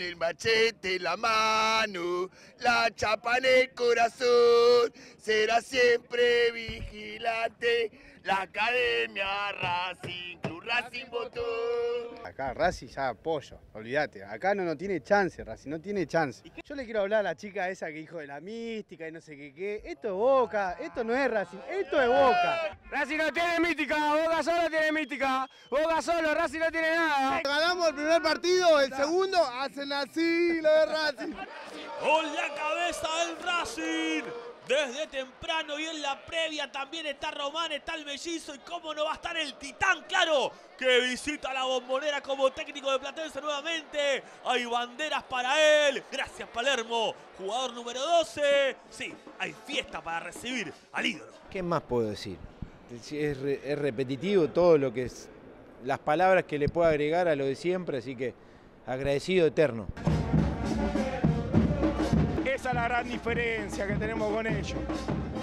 el machete en la mano, la chapa en el corazón, será siempre vigilante la Academia Racing, Racing Botón. Acá Racing ya apoyo, olvídate. Acá no, no tiene chance, Racing, no tiene chance. Yo le quiero hablar a la chica esa que dijo de la mística y no sé qué qué. Esto es Boca, esto no es Racing, esto es Boca. Racing no tiene mística, Boca solo tiene mística. Boca solo, Racing no tiene nada. Ganamos el primer partido, el segundo hacen así lo de Racing. Con la cabeza del Racing. Desde temprano y en la previa también está Román, está el mellizo y cómo no va a estar el titán, claro, que visita la bombonera como técnico de Platense nuevamente. Hay banderas para él. Gracias Palermo, jugador número 12. Sí, hay fiesta para recibir al ídolo. ¿Qué más puedo decir? Es, es re- es repetitivo todo lo que es, las palabras que le puedo agregar a lo de siempre, así que agradecido eterno. Esa es la gran diferencia que tenemos con ellos.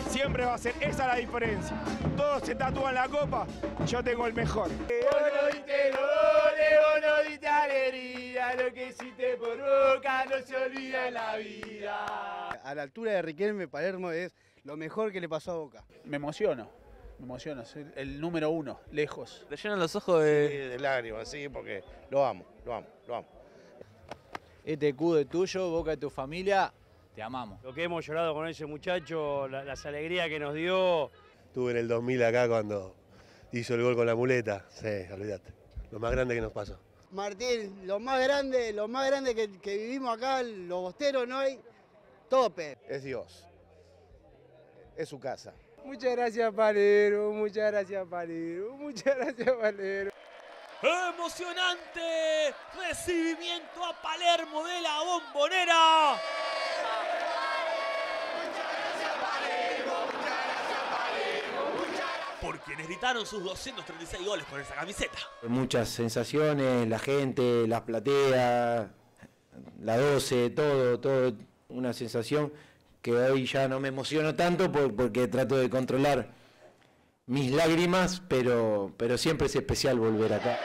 Siempre va a ser esa la diferencia. Todos se tatúan la copa, yo tengo el mejor. Vos no diste goles, vos no diste alegría, lo que hiciste por Boca no se olvida en la vida. A la altura de Riquelme, Palermo es lo mejor que le pasó a Boca. Me emociono, me emociono, soy el número uno, lejos. Te llenan los ojos de... de lágrimas, sí, porque lo amo, lo amo, lo amo. Este escudo es tuyo, Boca de tu familia, te amamos. Lo que hemos llorado con ese muchacho, la- las alegrías que nos dio. Estuve en el 2000 acá cuando hizo el gol con la muleta. Sí, olvídate. Lo más grande que nos pasó. Martín, lo más grande, lo más grande que, que vivimos acá, los bosteros no hay tope. Es Dios. Es su casa. Muchas gracias, Palero. Muchas gracias, Palero. Muchas gracias, Palero. Emocionante recibimiento a Palermo de la bombonera. Por quienes gritaron sus 236 goles con esa camiseta. Muchas sensaciones, la gente, las plateas, la 12, todo, todo, una sensación que hoy ya no me emociono tanto por- porque trato de controlar mis lágrimas, pero, pero siempre es especial volver acá.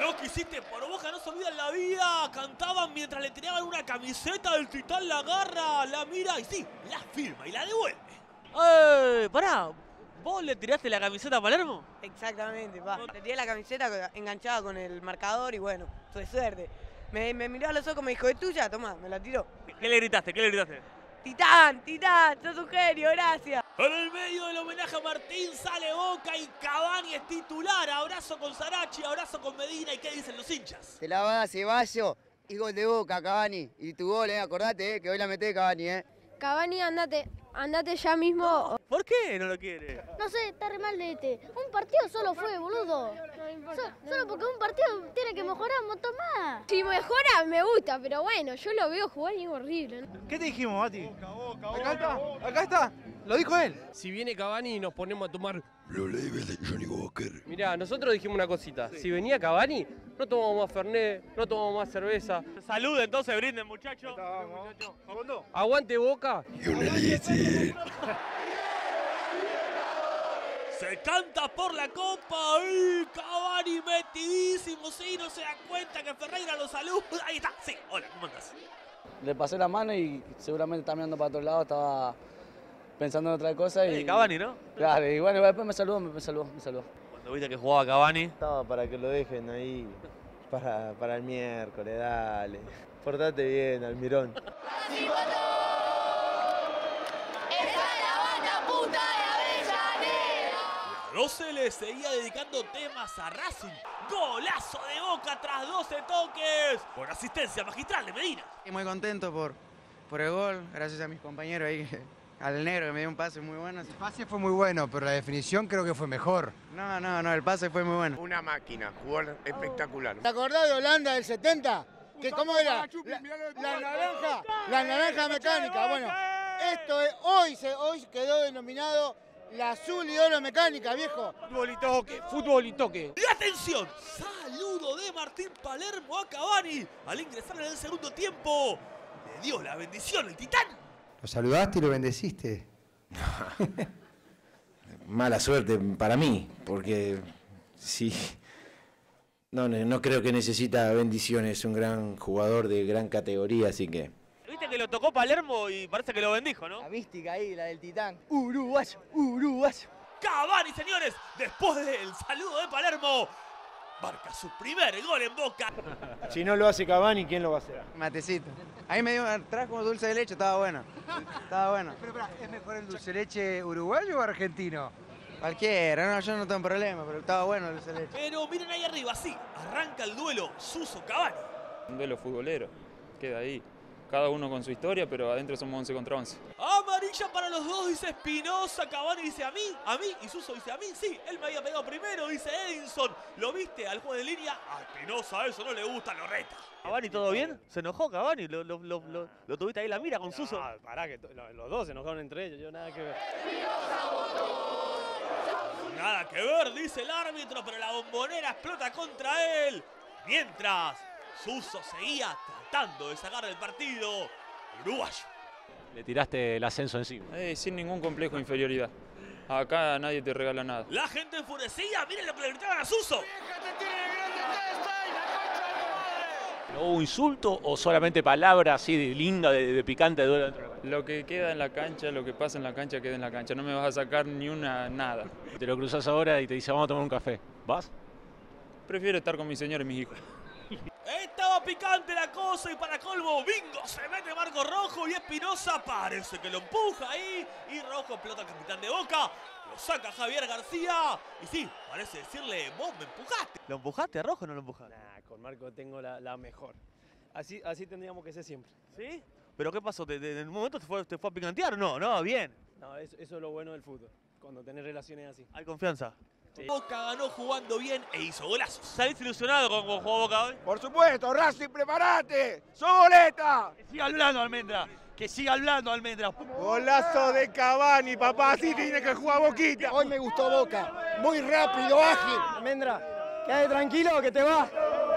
Lo que hiciste por Boca no se olvida en la vida. Cantaban mientras le tiraban una camiseta del titán, la agarra, la mira y sí, la firma y la devuelve. ¡Eh! Pará, ¿vos le tiraste la camiseta a Palermo? Exactamente, pa. Le tiré la camiseta enganchada con el marcador y bueno, tuve suerte. Me, me miró a los ojos, me dijo, ¿es tuya? Tomá, me la tiró. ¿Qué le gritaste? ¿Qué le gritaste? Titán, Titán, sos un genio, gracias. En el medio del homenaje a Martín sale Boca y Cavani es titular. Abrazo con Sarachi, abrazo con Medina. ¿Y qué dicen los hinchas? Te la va a dar Ceballos y gol de Boca, Cavani. Y tu gol, eh, acordate, eh, que hoy la meté Cavani, eh. Cavani, andate, andate ya mismo. ¿Por qué no lo quiere? No sé, está re mal de este. Un partido solo fue, boludo. So- solo porque un partido tiene que mejorar un montón más. Si mejora, me gusta, pero bueno, yo lo veo jugar y es horrible. ¿Qué te dijimos, Mati? Acá está, acá está. Lo dijo él. Si viene Cavani y nos ponemos a tomar. Los labels de Johnny Walker. Mirá, nosotros dijimos una cosita. Si venía Cavani, no tomamos más Fernet, no tomamos más cerveza. Salud, entonces brinden, muchachos. Aguante boca. Se canta por la copa. ¡Ay, Cavani metidísimo! Sí, no se da cuenta que Ferreira lo saluda. Ahí está. Sí, hola, ¿cómo andás? Le pasé la mano y seguramente estaba mirando para otro lado, estaba pensando en otra cosa y... Eh, Cavani, ¿no? Claro, y bueno, después me saludó, me saludó, me saludó. Cuando viste que jugaba Cavani. Estaba para que lo dejen ahí para, para el miércoles, dale. Portate bien, Almirón. La 12 le seguía dedicando temas a Racing. Golazo de Boca tras 12 toques. Por asistencia magistral de Medina. Y muy contento por, por el gol, gracias a mis compañeros ahí, que- al negro que me dio un pase muy bueno. El pase fue muy bueno, pero la definición creo que fue mejor. No, no, no, el pase fue muy bueno. Una máquina, jugador espectacular. ¿Te acordás de Holanda del 70? ¿Que ¿Cómo era? La, la naranja, la naranja mecánica. Bueno, esto es, hoy, se, hoy quedó denominado la azul y oro mecánica, viejo. Fútbol y toque, fútbol y toque. Y atención, saludo de Martín Palermo a Cavani. Al ingresar en el segundo tiempo, le dio la bendición el titán. ¿Lo saludaste y lo bendeciste? Mala suerte para mí, porque si, No, no, no creo que necesita bendiciones, es un gran jugador de gran categoría, así que Viste que lo tocó Palermo y parece que lo bendijo, ¿no? La mística ahí, la del titán. Uruguayo, uruguayo. Cavani, señores, después del saludo de Palermo, marca su primer gol en Boca. Si no lo hace Cavani, ¿quién lo va a hacer? Matecito. Ahí me dio, trajo dulce de leche, estaba bueno. Estaba bueno. Pero, pará, ¿es mejor el dulce de leche uruguayo o argentino? Cualquiera, no, yo no tengo problema, pero estaba bueno el dulce de leche. Pero miren ahí arriba, sí, arranca el duelo Suso Cavani. Un duelo futbolero, queda ahí. Cada uno con su historia, pero adentro somos 11 contra 11. Amarilla para los dos, dice Espinosa. Cavani dice a mí, a mí. Y Suso dice a mí. Sí, él me había pegado primero, dice Edinson. ¿Lo viste al juez de línea? A Espinosa eso no le gusta, lo reta. Cavani, ¿todo bien? ¿Se enojó Cavani? ¿Lo, lo, lo, lo- lo tuviste ahí la mira con Suso? Ah, pará, que los dos se enojaron entre ellos, yo nada que ver. Nada que ver, dice el árbitro, pero la bombonera explota contra él. Mientras, Suso seguía tratando de sacar del partido. Uruguayo. Le tiraste el ascenso encima. Eh, sin ningún complejo de inferioridad. Acá nadie te regala nada. La gente enfurecida, miren lo que le gritaban a Suso. ¿No hubo insulto o solamente palabras así de linda, de, de picante de duelo dentro de la cancha? Lo que queda en la cancha, lo que pasa en la cancha, queda en la cancha. No me vas a sacar ni una nada. Te lo cruzas ahora y te dice vamos a tomar un café. ¿Vas? Prefiero estar con mi señor y mis hijos. Estaba picante la cosa y para colmo, bingo, se mete Marco Espinosa parece que lo empuja ahí y Rojo explota al capitán de Boca, lo saca Javier García y sí, parece decirle, vos me empujaste. ¿Lo empujaste a Rojo o no lo empujaste? Nah, con Marco tengo la, la mejor. Así, así tendríamos que ser siempre. ¿Sí? ¿Pero qué pasó? ¿Te- te- ¿En un momento te fue, te fue a picantear? No, no, bien. No, eso, eso es lo bueno del fútbol, cuando tenés relaciones así. Hay confianza. Boca ganó jugando bien e hizo golazos. ¿Salís ilusionado con cómo jugó Boca hoy? Por supuesto, Racing, prepárate. Que siga hablando, Almendra. Que siga hablando, Almendra. Golazo de Cavani, papá, así tiene que jugar Boquita. Hoy me gustó Boca. Muy rápido, ágil. Almendra, quédate tranquilo que te vas.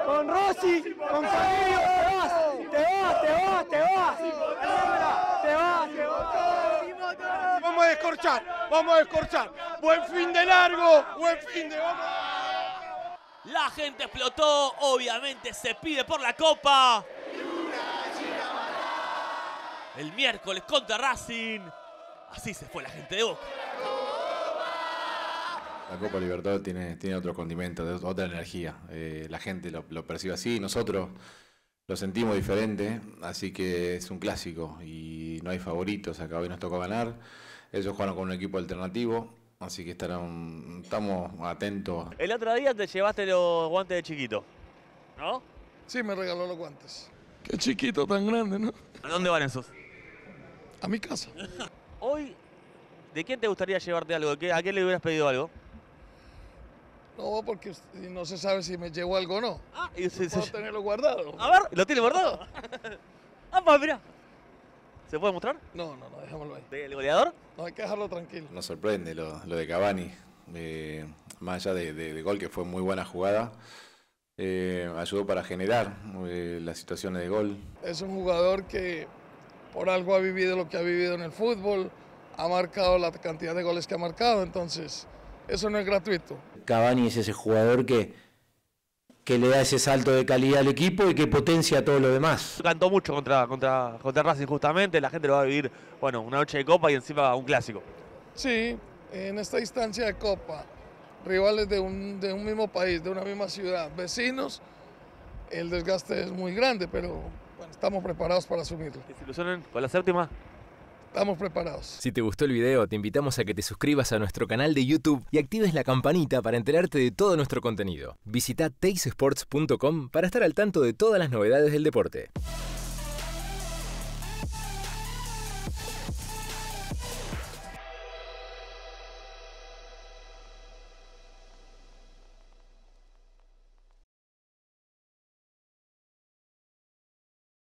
Con Rossi, con Camilo, te vas. Te vas, te vas, te vas. Almendra, te vas, te vas. Vamos a descorchar, vamos a descorchar. Buen fin de largo, buen fin de. La gente explotó, obviamente se pide por la copa. El miércoles contra Racing. Así se fue la gente de Boca. La Copa Libertadores tiene, tiene otro condimento, otra energía. Eh, la gente lo, lo percibe así, nosotros lo sentimos diferente, así que es un clásico y no hay favoritos. Acá hoy nos tocó ganar. Ellos jugaron con un equipo alternativo, así que estarán, estamos atentos. El otro día te llevaste los guantes de chiquito, ¿no? Sí, me regaló los guantes. Qué chiquito, tan grande, ¿no? ¿A dónde van esos? A mi casa. Hoy, ¿de quién te gustaría llevarte algo? ¿De qué- ¿A quién le hubieras pedido algo? No, porque no se sabe si me llevo algo o no. Ah, y se- se- Puedo tenerlo guardado. A ver, ¿lo tiene guardado? ah, pues mira. ¿Se puede mostrar? No, no, no, dejémoslo ahí. ¿El goleador? No, hay que dejarlo tranquilo. Nos sorprende lo, lo de Cavani, eh, más allá de, de- de gol, que fue muy buena jugada. eh, ayudó para generar eh, las situaciones de gol. Es un jugador que por algo ha vivido lo que ha vivido en el fútbol, ha marcado la cantidad de goles que ha marcado, entonces eso no es gratuito. Cavani es ese jugador que, que le da ese salto de calidad al equipo y que potencia todo lo demás. Cantó mucho contra, contra, contra Racing justamente, la gente lo va a vivir, bueno, una noche de copa y encima un clásico. Sí, en esta instancia de Copa, rivales de un, de un mismo país, de una misma ciudad, vecinos, el desgaste es muy grande, pero estamos preparados para asumirlo. ¿Se ilusionan con la séptima? Estamos preparados. Si te gustó el video, te invitamos a que te suscribas a nuestro canal de YouTube y actives la campanita para enterarte de todo nuestro contenido. Visita teicesports.com para estar al tanto de todas las novedades del deporte.